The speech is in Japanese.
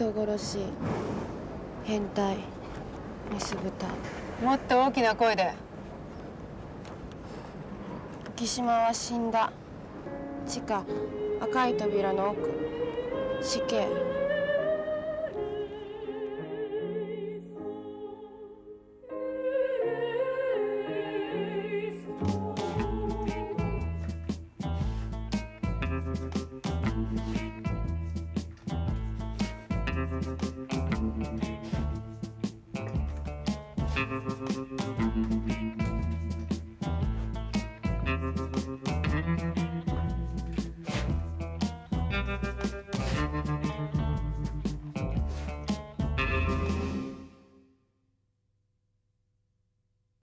人殺し変態水豚。もっと大きな声で。月島は死んだ地下赤い扉の奥死刑うん。Mm-hmm.